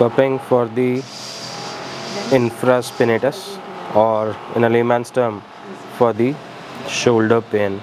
cupping for the infraspinatus or in a layman's term for the shoulder pain.